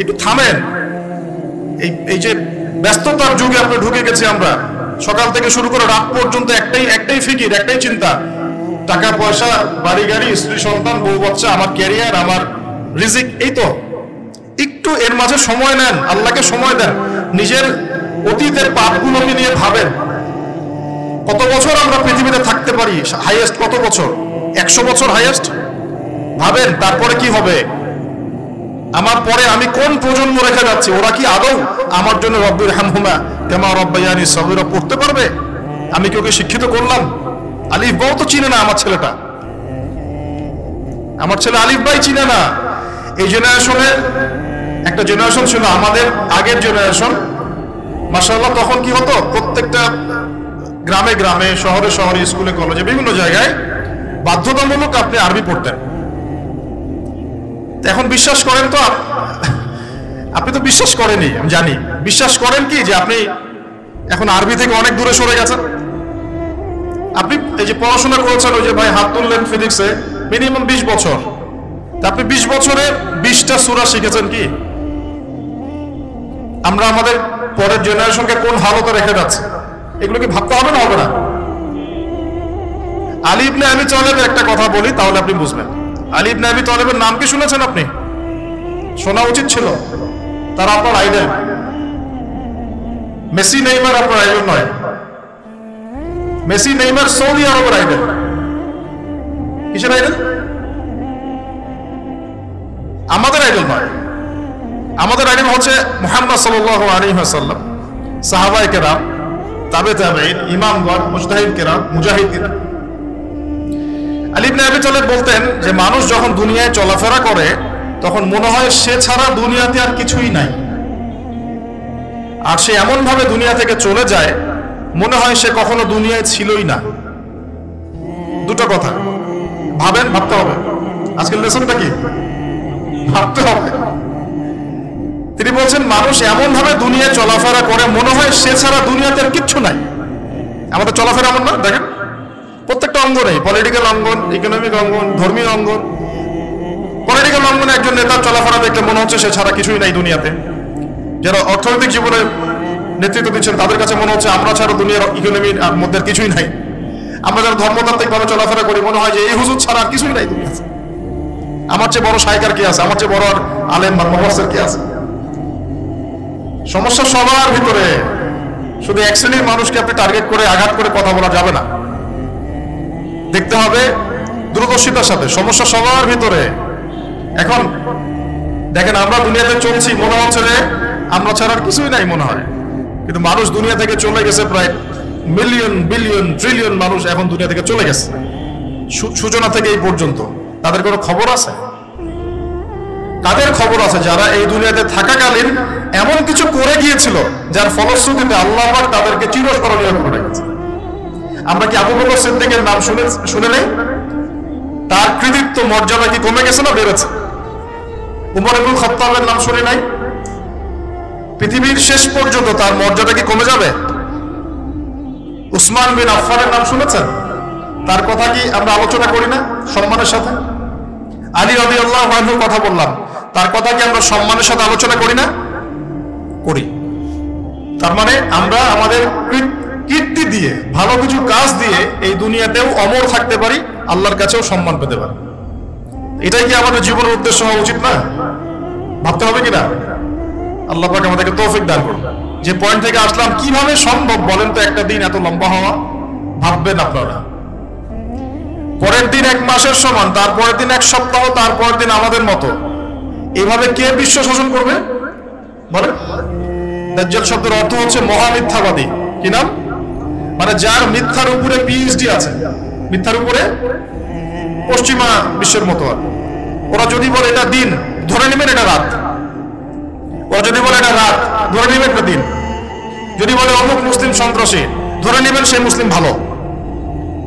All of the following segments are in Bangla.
একটু থামেন। এই এই যে ব্যস্ততার যুগে আমরা ঢুকে গেছি আমরা। সকাল থেকে শুরু করে রাত পর্যন্ত একটাই একটাই ফিকির, একটাই চিন্তা। টাকা, পয়সা, বাড়ি, গাড়ি, স্ত্রী, সন্তান, বউ, বাচ্চা, আমার ক্যারিয়ার, আমার রিজিক, এই তো। একটু এর মাঝে সময় নেন, আল্লাহকে সময় দেন। নিজের অতীতের পাপগুলোকে নিয়ে ভাবেন। কত বছর আমরা পৃথিবীতে থাকতে পারি? হাইয়েস্ট কত বছর? একশো বছর হাইয়েস্ট? ভাবেন, তারপরে কি হবে? আমার পরে আমি কোন প্রজন্ম রেখে যাচ্ছি? ওরা কি আদৌ আমার জন্য রব্বির হামহুমা কেমা রব্বাইয়ানি সবিরা পড়তে পারবে? আমি কি ওকে শিক্ষিত করলাম? আলিফ বাও তো চিনে না আমার ছেলেটা। আমার ছেলে আলিফ ভাই চিনে না। এই জেনারেশনে একটা জেনারেশন ছিল আমাদের আগের জেনারেশন মাসাল্লাহ তখন কি হতো? প্রত্যেকটা গ্রামে গ্রামে, শহরে শহরে, স্কুলে কলেজে, বিভিন্ন জায়গায় বাধ্যতামূলক আপনি আরবি পড়তেন। এখন বিশ্বাস করেন তো আপনি তো বিশ্বাস করেনি আমি জানি। বিশ্বাস করেন কি যে আপনি এখন আরবি থেকে অনেক দূরে সরে গেছেন? আপনি এই যে পড়াশোনা করেছেন, ওই যে ভাই হাত তুললেন ফিজিক্সে, মিনিমাম বিশ বছর। আপনি বিশ বছরে বিশটা সুরা শিখেছেন কি? আমরা আমাদের পরের জেনারেশনকে কোন হালতে রেখে যাচ্ছি? এগুলো কি ভাবতে হবে না হবে না? আলী ইবনে আবি তলেবের একটা কথা বলি, তাহলে আপনি বুঝবেন। আলী ইবনে আবি তলেবের নাম কি শুনেছেন আপনি? শোনা উচিত ছিল। তারা আপনার আইডেল মেসি, নেইমার আপনার আইডেল নয়। মেসি, নেইমার সৌদি আরবের আইডেল কিসের আইডেল আমাদের আইডল নয়। আমাদের আইডল হচ্ছে মোহাম্মদ সাল্লাহ আলী হাসাল্লাম সাহাবাই কেরাম, তাবে তাবেইন ইমামগণ, মুজতাহিদ কেরাম, মুজাহিদ কেরাম। আলিবনে আবি তালেব বলতেন যে মানুষ যখন দুনিয়ায় চলাফেরা করে, তখন মনে হয় সে ছাড়া দুনিয়াতে আর কিছুই নাই। আর সে এমন ভাবে দুনিয়া থেকে চলে যায়, মনে হয় সে কখনো দুনিয়ায় ছিলই না। দুটো কথা। ভাবেন? ভাবতে হবে। আজকের লেসনটা কি? ভাবতে হবে। তিনি বলছেন, মানুষ এমন ভাবে দুনিয়ায় চলাফেরা করে, মনে হয় সে ছাড়া দুনিয়াতে আর কিচ্ছু নাই। আমাদের চলাফেরা এমন না? দেখেন। অঙ্গনে পলিটিক্যাল অঙ্গন ইকোনমিক অঙ্গন, ধর্মীয় অঙ্গন। পলিটিক্যাল অঙ্গনে একজন নেতার চলাফেরা দেখলে মনে হচ্ছে সে ছাড়া কিছুই নাই দুনিয়াতে। যারা অর্থনৈতিক জীবনে নেতৃত্ব দিচ্ছেন, তাদের কাছে মনে হচ্ছে আমরা ছাড়া দুনিয়ার ইকোনমির মধ্যে কিছুই নাই। আমরা যারা ধর্মতান্ত্রিকভাবে চলাফেরা করি, মনে হয় যে এই হুজুর ছাড়া আর কিছুই নাই দুনিয়াতে। আমার চেয়ে বড় সাইকার কি আছে? আমার চেয়ে বড় আর আলেম বা মহাসের কি আছে? সমস্যা সবার ভিতরে। শুধু এক শ্রেণির মানুষকে আপনি টার্গেট করে আঘাত করে কথা বলা যাবে না। দেখতে হবে দূরদর্শিতার সাথে, সমস্যা সবার ভিতরে। এখন, দেখেন, আমরা দুনিয়াতে চলছি, মনে হচ্ছে যে আমরা ছাড়া আর কিছুই নাই মনে হয়। কিন্তু মানুষ দুনিয়া থেকে চলে গেছে প্রায় মিলিয়ন বিলিয়ন ট্রিলিয়ন মানুষ এখন দুনিয়া থেকে চলে গেছে। সূচনা থেকে এই পর্যন্ত। তাদের কোনো খবর আছে? তাদের খবর আছে? যারা এই দুনিয়াতে থাকাকালীন এমন কিছু করে গিয়েছিল, যার ফলশ্রুতিতে আল্লাহ তাদেরকে চিরস্মরণীয় করে গেছে। আমরা কি আবু বকর সিদ্দিকের নাম শুনে শুনে নেই? তার কৃতিত্ব, মর্যাদা কি কমে গেছে না বেড়েছে? উমর ইবুল খত্তাবের নাম শুনে নাই? পৃথিবীর শেষ পর্যন্ত তার মর্যাদা কি কমে যাবে? উসমান বিন আফফানের নাম শুনেছেন? তার কথা কি আমরা আলোচনা করি না সম্মানের সাথে? আলী রবি আল্লাহ কথা বললাম। তার কথা কি আমরা সম্মানের সাথে আলোচনা করি না? করি। তার মানে আমরা আমাদের কীর্তি- কীর্তি দিয়ে, ভালো কিছু কাজ দিয়ে এই দুনিয়াতেও অমর থাকতে পারি, আল্লাহর কাছেও সম্মান পেতে পারি। এটাই কি আমাদের জীবনের উদ্দেশ্য হওয়া উচিত না? ভাবতে হবে কিনা? আল্লাহ পাক আমাদেরকে তৌফিক দান করুন। যে পয়েন্ট থেকে আসলাম, কীভাবে সম্ভব বলেন তো একটা দিন এত লম্বা হওয়া? ভাববেন আপনারা। পরের দিন এক মাসের সমান, তারপরের দিন এক সপ্তাহ, তারপরের দিন আমাদের মতো। এভাবে কে বিশ্ব শাসন করবে? বলে দাজ্জাল শব্দের অর্থ হচ্ছে মহামিথ্যাবাদী। কি নাম? মানে যার মিথ্যার উপরে পিএইচডি আছে, মিথ্যার উপরে পশ্চিমা বিশ্বের মতো আর ওরা যদি বলে এটা দিন, ধরে নেবেন এটা রাত। ওরা যদি বলে এটা রাত, ধরে নেবেন এটা দিন। যদি বলে অমুক মুসলিম সন্ত্রাসী, ধরে নেবেন সেই মুসলিম ভালো।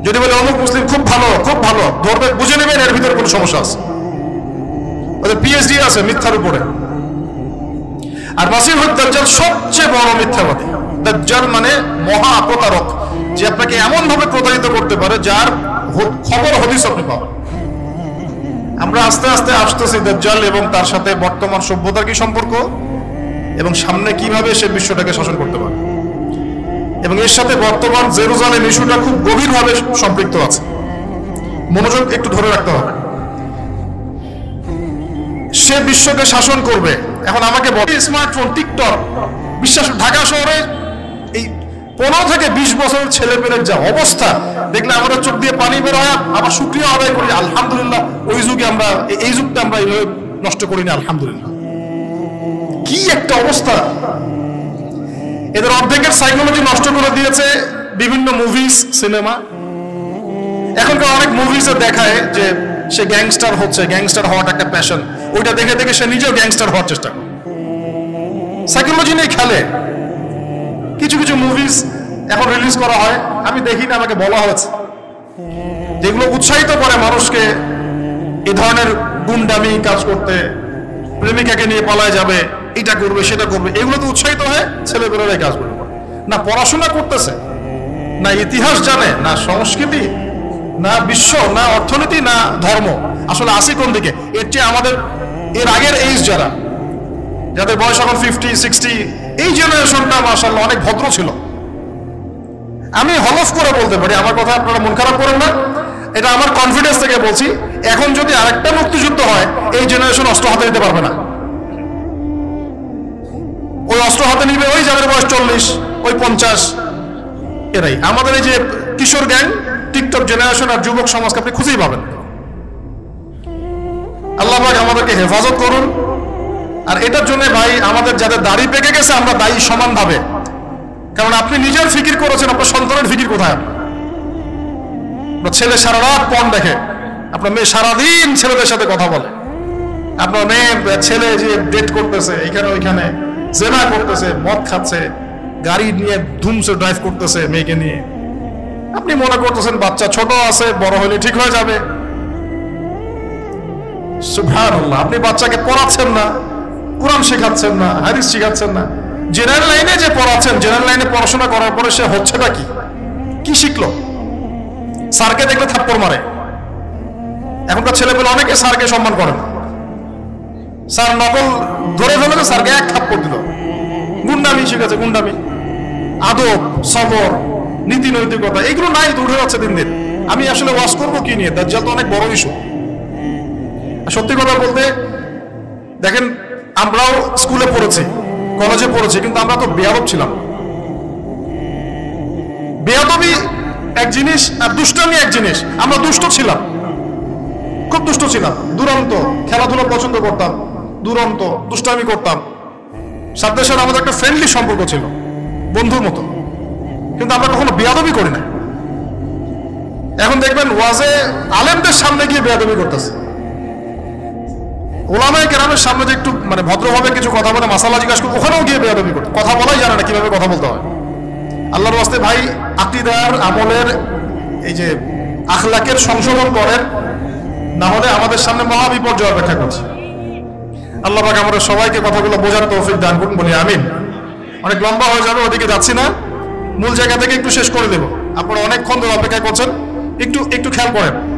যদি বলে অমুক মুসলিম খুব ভালো খুব ভালো, ধরবে, বুঝে নেবেন এর ভিতরে কোনো সমস্যা আছে। ওদের পিএইচডি আছে মিথ্যার উপরে। আর মাসিহ দাজ্জাল সবচেয়ে বড় মিথ্যাবাদী। দাজ্জাল মানে মহা প্রতারক, যে আপনাকে এমন ভাবে প্রতারিত করতে পারে যার খবর হদিস আপনি পাবেন। আমরা আস্তে আস্তে আসতেছি দাজ্জাল এবং তার সাথে বর্তমান সভ্যতার কি সম্পর্ক এবং সামনে কীভাবে সে বিশ্বটাকে শাসন করতে পারে। এবং এর সাথে বর্তমান জেরুজালেম ইস্যুটা খুব গভীরভাবে সম্পৃক্ত আছে। মনোযোগ একটু ধরে রাখতে হবে। সে বিশ্বকে শাসন করবে। এখন আমাকে বলে স্মার্টফোন টিকটক বিশ্বাস, ঢাকা শহরে এই পনেরো থেকে বিশ বছর ছেলে মেয়ের যা অবস্থা, দেখলে আমাদের চোখ দিয়ে পানি বের হয় আবার শুক্রিয়া আদায় করি, আলহামদুলিল্লাহ, ওই যুগে আমরা এই- যুগটা আমরা এইভাবে নষ্ট করিনি, আলহামদুলিল্লাহ। কি একটা অবস্থা। এদের অর্ধেকের সাইকোলজি নষ্ট করে দিয়েছে বিভিন্ন মুভিজ সিনেমা এখনকার অনেক মুভিজে দেখায় যে সে গ্যাংস্টার হচ্ছে গ্যাংস্টার হওয়াটা একটা প্যাশন ওইটা দেখে দেখে সে নিজেও গ্যাংস্টার হওয়ার চেষ্টা করে। সাইকোলজি নিয়ে খেলে। কিছু কিছু মুভিজ এখন রিলিজ করা হয়। আমি দেখি না, আমাকে বলা হয়েছে। যেগুলো উৎসাহিত করে মানুষকে এ ধরনের গুন্ডামি কাজ করতে, প্রেমিকাকে নিয়ে পালায় যাবে, এটা করবে, সেটা করবে, এগুলো তো উৎসাহিত হয়ে ছেলেপেলেরা এই কাজগুলো করে। না পড়াশোনা করতেছে, না ইতিহাস জানে, না সংস্কৃতি, না বিশ্ব, না অর্থনীতি, না ধর্ম। আসলে আসি কোন দিকে? এর চেয়ে আমাদের, এর আগের এইজ যারা, যাদের বয়স এখন ফিফটি সিক্সটি এই জেনারেশনটা মাসাল্লাহ অনেক ভদ্র ছিল। আমি হলফ করে বলতে পারি, আমার কথা আপনারা মন খারাপ করেন না। এটা আমার কনফিডেন্স থেকে বলছি, এখন যদি আরেকটা মুক্তিযুদ্ধ হয়, এই জেনারেশন অস্ত্র হাতে নিতে পারবে না। ওই অস্ত্র হাতে নিবে ওই যাদের বয়স চল্লিশ, ওই পঞ্চাশ, এরাই। আমাদের এই যে কিশোর গ্যাং, টিকটক জেনারেশন আর যুবক সমাজকে আপনি খুঁজেই পাবেন। আল্লাহ আমাদেরকে হেফাজত করুন। আর এটার জন্য ভাই আমাদের যাদের দাড়ি পেকে গেছে, আমরা দায়ী সমানভাবে। কারণ আপনি নিজের ফিকির করেছেন, আপনার সন্তানের ফিকির কোথায় আপনার? ছেলে সারা রাত পণ দেখে, আপনার মেয়ে সারাদিন ছেলেদের সাথে কথা বলে। আপনার মেয়ে, ছেলে যে ডেট করতেছে, এখানে ওইখানে, জেনা করতেছে, মদ খাচ্ছে, গাড়ি নিয়ে ধুমসে ড্রাইভ করতেছে মেয়েকে নিয়ে। আপনি মনে করতেছেন বাচ্চা ছোট আছে, বড় হলে ঠিক হয়ে যাবে। আপনি বাচ্চাকে পড়াচ্ছেন না। কোরআন শেখাচ্ছেন না, হাদিস শেখাচ্ছেন না। জেনারেল লাইনে যে পড়াচ্ছেন জেনারেল লাইনে পড়াশোনা করার পরে সে হচ্ছেটা কি? কি শিখলো? স্যারকে দেখলে থাপ্পড় মারে। এখনকার ছেলেপেলে অনেকে স্যারকে সম্মান করে স্যার নকল ধরে ফেলে স্যারকে এক থাপ্পড় দিল। গুন্ডামি শিখেছে, গুন্ডামি। আদব, সবর, নীতি নৈতিকতা, এগুলো নাই তো, উঠে যাচ্ছে দিন দিন। আমি আসলে ওয়াশ করব কি নিয়ে? দাজ্জাল তো অনেক বড় ইস্যু সত্যি কথা বলতে, দেখেন আমরাও স্কুলে পড়েছি, কলেজে পড়েছি, কিন্তু আমরা তো বেয়াদব ছিলাম। বেয়াদবি এক জিনিস আর দুষ্টামি এক জিনিস। আমরা দুষ্ট ছিলাম। খুব দুষ্ট ছিলাম। দুরন্ত, খেলাধুলা পছন্দ করতাম, দুরন্ত, দুষ্টামি করতাম। সাথে সাথে আমাদের একটা ফ্রেন্ডলি সম্পর্ক ছিল, বন্ধুর মতো। কিন্তু আমরা কখনো বেয়াদবি করি না এখন দেখবেন ওয়াজে আলেমদের সামনে গিয়ে বেয়াদবি করতেছে। ওলামায় কেরামের সামনে যে একটু মানে ভদ্রভাবে কিছু কথা বলে মাসালা জিজ্ঞাসা করে ওখানেও গিয়ে বেয়াদবি করতে কথা বলাই জানে না কীভাবে কথা বলতে হয়। আল্লাহর ওয়াস্তে ভাই আকিদার, আমলের, এই যে আখলাকের সংশোধন করেন, না হলে আমাদের সামনে মহা বিপর্যয় অপেক্ষা করছে। আল্লাহ পাক আমাদের সবাইকে কথাগুলো বোঝার তৌফিক দান করুন, বলি আমিন। অনেক লম্বা হয়ে যাবে, ওদিকে যাচ্ছি না। মূল জায়গা থেকে একটু শেষ করে দেব। আপনারা অনেকক্ষণ ধরে অপেক্ষা করছেন। একটু একটু খেয়াল করেন।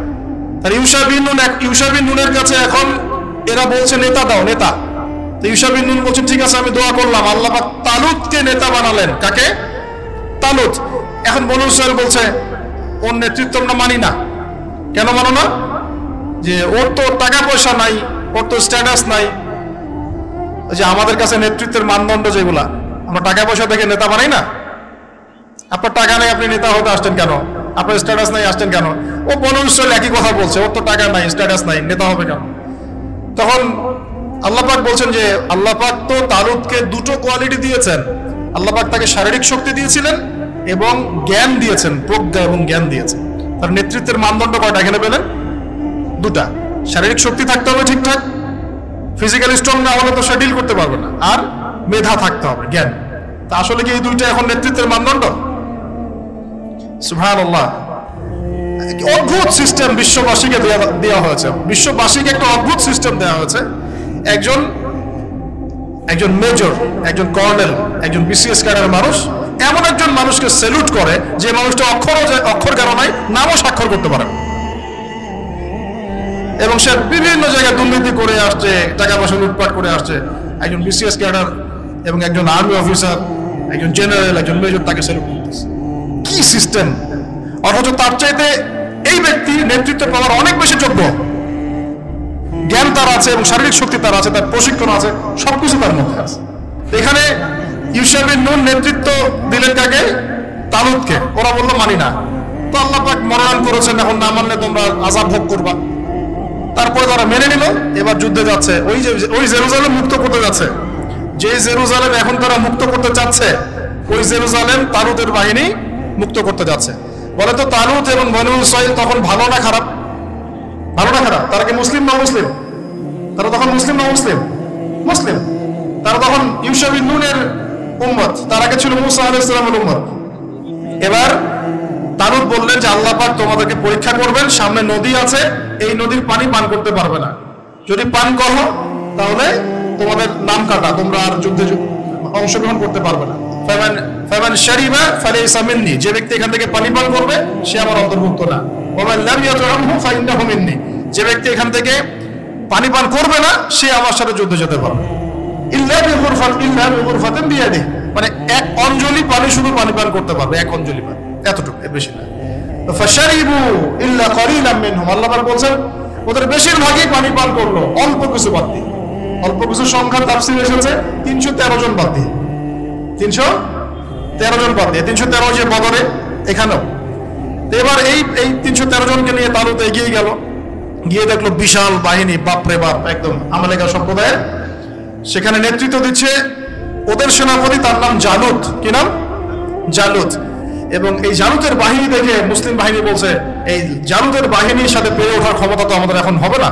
তার ইউসা বিন নুন এক- ইউসা বিন নুনের কাছে এখন এরা বলছে, নেতা দাও, নেতা। তো ইউসা নুন বলছেন ঠিক আছে, আমি দোয়া করলাম। আল্লাহ পাক তালুতকে নেতা বানালেন। কাকে? তালুত। এখন বনু ইসরায়েল বলছে, ওর নেতৃত্ব আমরা মানি না। কেন মানো না? যে ওর তো টাকা পয়সা নাই, ওর তো স্ট্যাটাস নাই। যে আমাদের কাছে নেতৃত্বের মানদণ্ড যেগুলা, আমরা টাকা পয়সা দেখে নেতা বানাই না? আপনার টাকা নেই, আপনি নেতা হতে আসছেন কেন? আপনার স্ট্যাটাস নাই, আসছেন কেন? ও বনু একই কথা বলছে, ওর তো টাকা নাই স্ট্যাটাস নাই, নেতা হবে কেন? তখন আল্লাহ পাক বলছেন যে, আল্লাহ পাক তো তালুদকে দুটো কোয়ালিটি দিয়েছেন। আল্লাহ পাক তাকে শারীরিক শক্তি দিয়েছিলেন এবং জ্ঞান দিয়েছেন, প্রজ্ঞা এবং জ্ঞান দিয়েছেন। তার নেতৃত্বের মানদণ্ড কয়টা? এখানে পেলেন? দুটা। শারীরিক শক্তি থাকতে হবে ঠিকঠাক ফিজিক্যালি স্ট্রং না হলে তো সে ডিল করতে পারবে না। আর মেধা থাকতে হবে, জ্ঞান। তা আসলে কি এই দুইটা এখন নেতৃত্বের মানদণ্ড? সুহান অদ্ভুত সিস্টেম বিশ্ববাসীকে দেওয়া হয়েছে। বিশ্ববাসীকে একটা অদ্ভুত সিস্টেম দেওয়া হয়েছে। একজন একজন মেজর একজন কর্নেল একজন বিসিএস ক্যাডারের মানুষ, এমন একজন মানুষকে স্যালুট করে যে মানুষটা অক্ষর জ্ঞান নাই নামও স্বাক্ষর করতে পারে। এবং সে বিভিন্ন জায়গায় দুর্নীতি করে আসছে টাকা পয়সা লুটপাট করে আসছে। একজন বিসিএস ক্যাডার এবং একজন আর্মি অফিসার একজন জেনারেল একজন মেজর তাকে সেলুট করতেছে। কি সিস্টেম অথচ তার চাইতে এই ব্যক্তি নেতৃত্ব পাওয়ার অনেক বেশি যোগ্য। জ্ঞান তার আছে এবং শারীরিক শক্তি তার আছে, তার প্রশিক্ষণ আছে, সবকিছু তার মধ্যে আছে। এখানে ইউসাবিন নুন নেতৃত্ব দিলেন কাকে? তালুদকে। ওরা বলল, মানি না। তো আল্লাহ পাক মনোনয়ন করেছেন, এখন না মানলে তোমরা আজাব ভোগ করবা। তারপরে তারা মেনে নিল, এবার যুদ্ধে যাচ্ছে। ওই যে, ওই জেরুজালেম মুক্ত করতে যাচ্ছে। যে জেরুজালেম এখন তারা মুক্ত করতে চাচ্ছে, ওই জেরুজালেম তালুতের বাহিনী মুক্ত করতে যাচ্ছে। বলে তো তালুত এবং বনু ইসরাইল তখন ভালো না খারাপ? ভালো না খারাপ? তারা কি মুসলিম না মুসলিম? তারা তখন মুসলিম না মুসলিম? মুসলিম। তারা তখন ইউসাবিন নুনের উম্মত। তার আগে ছিল মুসা আলাহ ইসলামের উম্মত। এবার তারুদ বললেন যে আল্লাহ পাক তোমাদেরকে পরীক্ষা করবেন, সামনে নদী আছে, এই নদীর পানি পান করতে পারবে না। যদি পান করো, তাহলে তোমাদের নাম কাটা, তোমরা আর যুদ্ধে অংশগ্রহণ করতে পারবে না। ফামান শারিবা ফালাইসা মিন্নি। যে ব্যক্তি এখান থেকে পানি পান করবে, সে আমার অন্তর্ভুক্ত না। ওমান লাম ইয়াতরামহু ফাইন্নাহু মিন্নি। যে ব্যক্তি এখান থেকে পানি পান করবে না, সে আমার সাথে যুদ্ধে যেতে পারবে। ইল্লা বিগুরফাত ইল্লা বিগুরফাতিন বিয়াদি মানে এক অঞ্জলি পানি শুধু পানি পান করতে পারবে, এক অঞ্জলি পানি এতটুকু বেশি না। ফাশারিবু ইল্লা কলিলাম মিনহুম। আল্লাহ পাক বলছেন, ওদের বেশিরভাগই পানি পান করল, অল্প কিছু বাদ দিয়ে। অল্প কিছু সংখ্যা তাফসীর এসেছে, তিনশো তেরো জন বাদ দিয়ে। তিনশো তেরো জন বাদ তিনশো তেরো যে বদরে এখানেও। এবার এই এই তিনশো তেরো জনকে নিয়ে তালুতে এগিয়ে গেল। গিয়ে দেখল বিশাল বাহিনী, বাপরে বাপ, একদম আমালেকা সম্প্রদায়ের। সেখানে নেতৃত্ব দিচ্ছে ওদের সেনাপতি, তার নাম জালুত। কি নাম? জালুত। এবং এই জালুতের বাহিনী দেখে মুসলিম বাহিনী বলছে, এই জালুতের বাহিনীর সাথে পেরে ওঠার ক্ষমতা তো আমাদের এখন হবে না।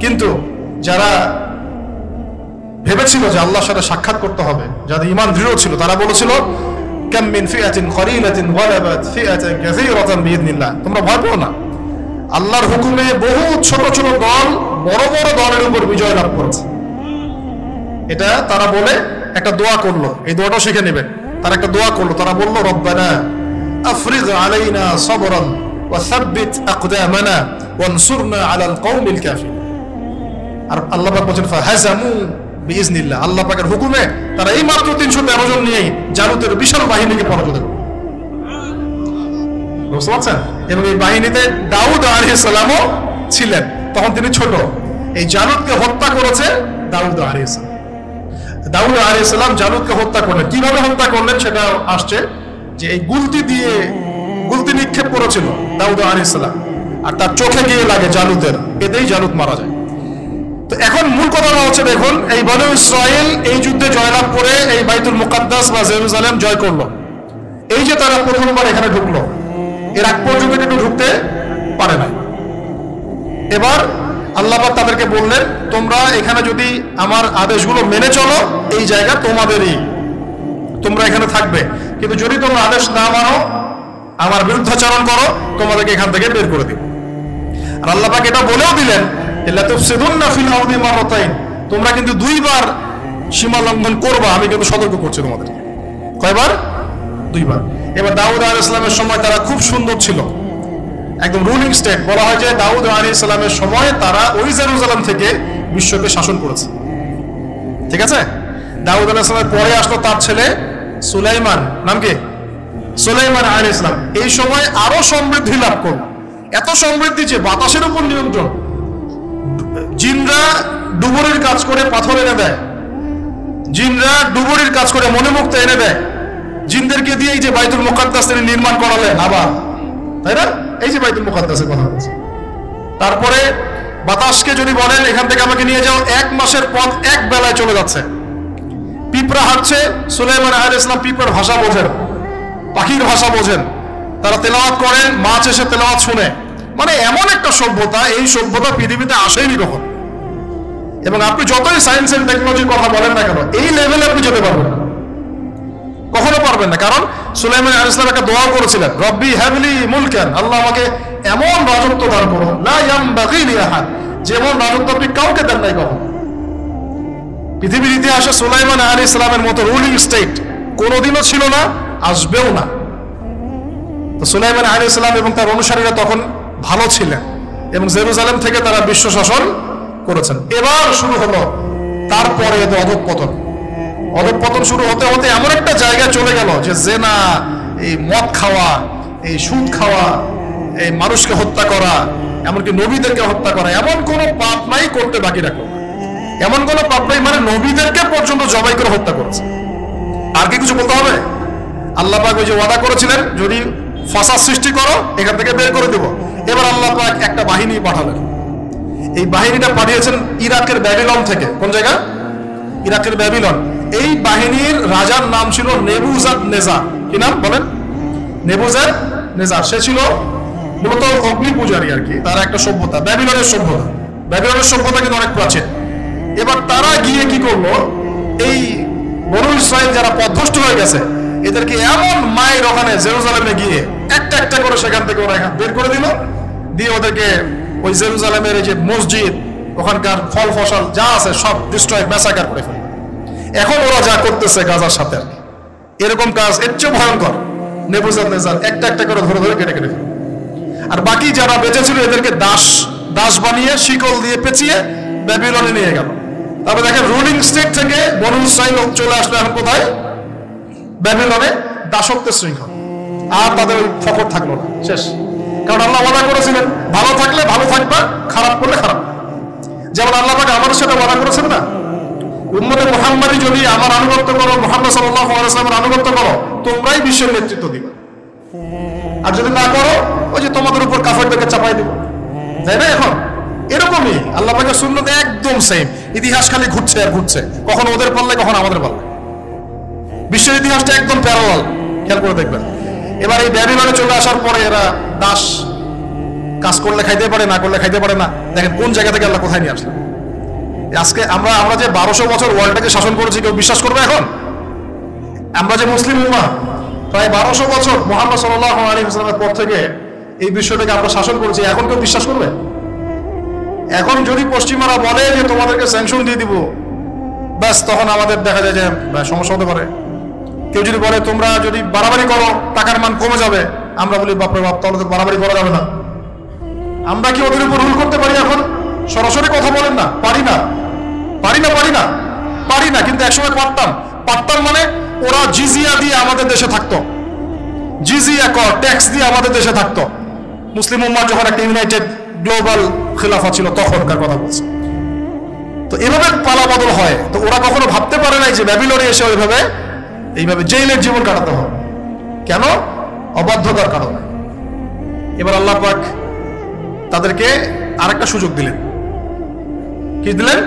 কিন্তু যারা ভেবেছিল যে আল্লাহর সাথে সাক্ষাৎ করতে হবে, যাদের ইমান দৃঢ় ছিল, তারা বলেছিল কাম মিন ফিআতিন কলিলাতিন গালাবাত ফিআতান কাসীরাতান বিইذنিল্লাহ তোমরা ভয় পেও না। আল্লাহর হুকুমে বহু ছোট ছোট দল, বড় বড় দলের উপর বিজয় লাভ করেছে। এটা তারা বলে একটা দোয়া করল। এই দোয়াটাও শিখে নেবেন। তারা একটা দোয়া করল। তারা বলল, রব্বানা আফরিজ আলাইনা সবরান সাব্বিত আকদামানা ওয়ানসুরনা আলাল কওমিল কাফির আর আল্লাহ বলছেন, ফাহাজামু বিইজনিল্লাহ আল্লাহ পাকের হুকুমে তারা এই মাত্র 313 জন নিয়েই জালুতের বিশাল বাহিনীকে পরাজিত বুঝতে পারছেন? এবং এই বাহিনীতে দাউদ আলাইহিস ছিলেন। তখন তিনি ছোট। এই জালুতকে হত্যা করেছে দাউদ আলাইহিস সালাম। দাউদ আলাইহিস সালাম জালুতকে হত্যা করলেন। কীভাবে হত্যা করলেন সেটা আসছে যে এই গুলতি দিয়ে গুলতি নিক্ষেপ করেছিল দাউদ আলাইহিস সালাম। আর তার চোখে গিয়ে লাগে জালুতের এতেই জালুত মারা যায়। এখন মূল কথাটা হচ্ছে দেখুন, এই বনু ইসরায়েল এই যুদ্ধে জয়লাভ করে এই বাইতুল মুকাদ্দাস বা জেরুজালেম জয় করল। এই যে তারা প্রথমবার এখানে ঢুকলো, এর আগ পর্যন্ত কিন্তু ঢুকতে পারে না এবার আল্লাহ পাক তাদেরকে বললেন, তোমরা এখানে যদি আমার আদেশগুলো মেনে চলো, এই জায়গা তোমাদেরই। তোমরা এখানে থাকবে। কিন্তু যদি তোমরা আদেশ না মানো, আমার বিরুদ্ধাচরণ করো, তোমাদেরকে এখান থেকে বের করে দিব। আর আল্লাহ পাক এটা বলেও দিলেন তোমরা কিন্তু দুইবার সীমা লঙ্ঘন করবা, আমি কিন্তু সতর্ক করছি তোমাদের কয়বার? দুইবার। এবার দাউদ আলাইহিস সালামের সময় তারা খুব সুন্দর ছিল। একদম রুলিং স্টেট বলা হয় যে দাউদ আলাইহিস সালামের সময় তারা ওই জেরুজালেম থেকে বিশ্বকে শাসন করেছে। ঠিক আছে? দাউদ আলাইহিস সালামের পরে আসলো তার ছেলে সুলাইমান। নাম কি? সুলাইমান আলাইহিস সালাম। এই সময় আরও সমৃদ্ধি লাভ করল। এত সমৃদ্ধি যে বাতাসের উপর নিয়ন্ত্রণ। জিনরা ডুবুরির কাজ করে পাথর এনে দেয়। জিনরা ডুবুরির কাজ করে মনে মুক্ত এনে দেয়। জিনদেরকে দিয়ে এই যে বাইতুল মুকাদ্দাস তিনি নির্মাণ করালেন আবার। তাই না? এই যে বাইতুল মুকাদ্দাসের কথা বলছে। তারপরে বাতাসকে যদি বলেন, এখান থেকে আমাকে নিয়ে যাও। এক মাসের পথ এক বেলায় চলে যাচ্ছে। পিঁপড়া হাঁটছে, সুলাইমান আহ ইসলাম পিঁপড়ার ভাষা বোঝেন। পাখির ভাষা বোঝেন। তারা তেলাওয়াত করেন, মাছ এসে তেলাওয়াত শুনে। মানে এমন একটা সভ্যতা, এই সভ্যতা পৃথিবীতে আসেনি কখন? এবং আপনি যতই সায়েন্স এন্ড টেকনোলজির কথা বলেন না কেন, এই লেভেলে আপনি যেতে পারবেন না। কখনো পারবেন না। কারণ সুলাইমান আল ইসলাম একটা দোয়া করেছিলেন, রব্বি হ্যাভলি মুলকান। আল্লাহ আমাকে এমন রাজত্ব দান করুন, লা ইয়ামবাগি লি আহাদ। যেমন রাজত্ব আপনি কাউকে দেন নাই কখন। পৃথিবীর ইতিহাসে সুলাইমান আলী ইসলামের মতো রুলিং স্টেট কোনোদিনও ছিল না, আসবেও না। তো সুলাইমান আলী ইসলাম এবং তার অনুসারীরা তখন ভালো ছিলেন এবং জেরুজালেম থেকে তারা বিশ্ব শাসন করেছেন। এবার শুরু হলো তারপরে এদের অধঃপতন। অধঃপতন শুরু হতে হতে এমন একটা জায়গায় চলে গেল যে জেনা, এই মদ খাওয়া, এই সুদ খাওয়া, এই মানুষকে হত্যা করা, এমনকি নবীদেরকে হত্যা করা, এমন কোন পাপ নাই করতে বাকি রাখল। এমন কোন পাপ নাই মানে নবীদেরকে পর্যন্ত জবাই করে হত্যা করেছে। আর কি কিছু বলতে হবে? আল্লাহ ওই যে ওয়াদা করেছিলেন, যদি ফাসাদ সৃষ্টি করো, এখান থেকে বের করে দেব। এবার আল্লাহ পাক একটা বাহিনী পাঠালেন। এই বাহিনীটা পাঠিয়েছেন ইরাকের ব্যাবিলন থেকে। কোন জায়গা? ইরাকের ব্যাবিলন। এই বাহিনীর রাজার নাম ছিল নেবুজাদ নেজা কি নাম? বলেন। নেবুজাদ নেজা সে ছিল মূলত অগ্নি পূজারী আর কি। তার একটা সভ্যতা, ব্যাবিলনের সভ্যতা। ব্যাবিলনের সভ্যতা কিন্তু অনেক প্রাচীন। এবার তারা গিয়ে কি করল? এই বনু ইসরায়েল যারা পথভ্রষ্ট হয়ে গেছে, এদেরকে এমন মায়ের ওখানে জেরুজালেমে গিয়ে একটা একটা করে সেখান থেকে ওরা বের করে দিল। দিয়ে ওদেরকে ওই জেরুজালেমের এই যে মসজিদ, ওখানকার ফল ফসল যা আছে সব ডিস্ট্রয় ম্যাসাকার করে ফেলল এখন ওরা যা করতেছে গাজার সাথে। এরকম কাজ, এর চেয়ে ভয়ঙ্কর। নেবুজাদ নেজার একটা একটা করে ধরে ধরে কেটে কেটে ফেলল আর বাকি যারা বেঁচে ছিল এদেরকে দাস দাস বানিয়ে, শিকল দিয়ে পেঁচিয়ে ব্যাবিলনে নিয়ে গেল। তারপরে দেখেন রুলিং স্টেট থেকে বনু ইসরাইল চলে আসলো এখন কোথায়? ব্যাবিলনে দাসত্বের শৃঙ্খল। আর তাদের ফকর থাকল না। শেষ। কারণ আল্লাহ ওয়াদা করেছিলেন, ভালো থাকলে ভালো থাকবা, খারাপ করলে খারাপ। যেমন আল্লাহ পাক আমাদের সাথে ওয়াদা করেছেন না? উম্মতে মোহাম্মদী যদি আমার আনুগত্য করো, মোহাম্মদ সাল্লাহ আলাইসলামের আনুগত্য করো, তোমরাই বিশ্বের নেতৃত্ব দিবে। আর যদি না করো, ওই যে তোমাদের উপর কাফেরদেরকে চাপাই দিব। তাই না এখন? এরকমই আল্লাহ পাকের সুন্নত একদম সেম ইতিহাস খালি ঘুরছে আর ঘুরছে। কখন ওদের পাল্লে কখন আমাদের পাল্লে বিশ্বের ইতিহাসটা একদম প্যারালাল খেয়াল করে দেখবেন। এবার এই ব্যাবিলনে চলে আসার পরে এরা দাস কাজ করলে খাইতে পারে, না করলে খাইতে পারে না। দেখেন, কোন জায়গা থেকে আল্লাহ কোথায় নিয়ে আসলেন? আজকে আমরা আমরা যে বারোশো বছর ওয়ার্ল্ডটাকে শাসন করেছি, কেউ বিশ্বাস করবে এখন? আমরা যে মুসলিম উম্মা প্রায় বারোশো বছর মোহাম্মদ সাল্লাহ আলী ইসলামের পর থেকে এই বিষয়টাকে আমরা শাসন করেছি, এখন কেউ বিশ্বাস করবে? এখন যদি পশ্চিমারা বলে যে তোমাদেরকে স্যাংশন দিয়ে দিব, ব্যাস, তখন আমাদের দেখা যায় যে সমস্যা হতে পারে। কেউ যদি বলে, তোমরা যদি বাড়াবাড়ি করো, টাকার মান কমে যাবে আমরা বলি, বাপরে বাপ, তাহলে বাড়াবাড়ি করা যাবে না। আমরা কি ওদের উপর রুল করতে পারি এখন? সরাসরি কথা বলেন না, পারি না। পারি না পারি না। পারি না, কিন্তু একসময় পারতাম। পারতাম মানে ওরা জিজিয়া দিয়ে আমাদের দেশে থাকতো। জিজিয়া কর ট্যাক্স দিয়ে আমাদের দেশে থাকতো। মুসলিম উম্মার যখন একটা ইউনাইটেড গ্লোবাল খিলাফা ছিল, তখনকার কথা বলছে। তো এভাবে পালা বদল হয়। তো ওরা কখনো ভাবতে পারে নাই যে ব্যাবিলনে এসে ওইভাবে, এইভাবে জেইলের জীবন কাটাতে হবে। কেন? অবাধ্যতার কারণে। এবার আল্লাহ পাক তাদেরকে আরেকটা সুযোগ দিলেন। কি দিলেন?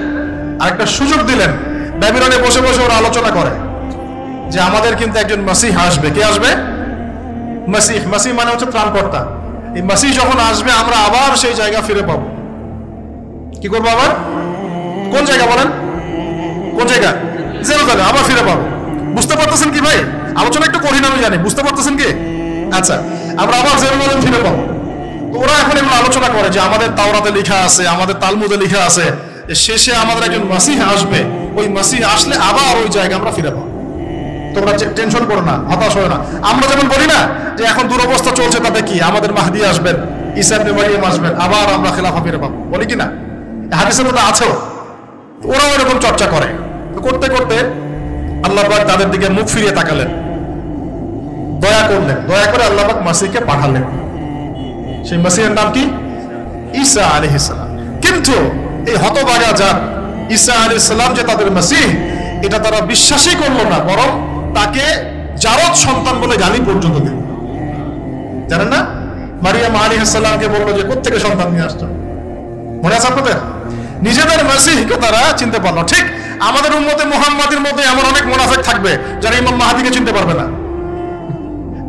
আরেকটা সুযোগ দিলেন। ব্যাবিলনে বসে বসে ওরা আলোচনা করে যে আমাদের কিন্তু একজন মাসিহ আসবে। কে আসবে? মাসিহ। মাসিহ মানে হচ্ছে ত্রাণকর্তা। এই মাসিহ যখন আসবে, আমরা আবার সেই জায়গা ফিরে পাবো। কি করব আবার? কোন জায়গা বলেন? কোন জায়গা? জেরুজালেম। আবার ফিরে পাবো। বুঝতে পারতেছেন কি ভাই? আলোচনা একটু করি না আমি জানি। বুঝতে পারতেছেন কি? আচ্ছা আমরা আবার জেরুজালেম ফিরে পাবো। ওরা এখন এগুলো আলোচনা করে যে আমাদের তাওরাতে লেখা আছে, আমাদের তালমুদে লেখা আছে শেষে আমাদের একজন মাসিহ আসবে, ওই মাসিহ আসলে আবার ওই জায়গা আমরা ফিরে পাবো। তোমরা টেনশন করো না, হতাশ হয় না। আমরা যেমন বলি না যে এখন দুরবস্থা চলছে, তাতে কি? আমাদের মাহদি আসবেন ইসাব মারিয়াম আসবেন, আবার আমরা খেলাফা ফিরে পাবো। বলি কি না? হাদিসের মধ্যে আছেও। ওরাও এরকম চর্চা করে। করতে করতে আল্লাহ তাদের দিকে মুখ ফিরিয়ে তাকালেন। দয়া করলেন, দয়া করে আল্লাহ মাসিকে পাঠালেন। সেই মাসিহের নাম কি? ঈসা আলহিসাম কিন্তু এই হতবাগা যান ঈসা আলহিসাম যে তাদের মাসিহ, এটা তারা বিশ্বাসই করল না, বরং তাকে জারদ সন্তান বলে গালি পর্যন্ত দিল। জানেন না? মারিয়াম আলী হাসাল্লামকে বলল যে কোথেকে সন্তান নিয়ে আসছো? মনে আছে আপনাদের? নিজেদের মাসিহকে তারা চিনতে পারল। ঠিক আমাদের উন্মতে মোহাম্মদের মধ্যে এমন অনেক মোনাফেক থাকবে যারা ইমাম মাহাদিকে চিনতে পারবে না।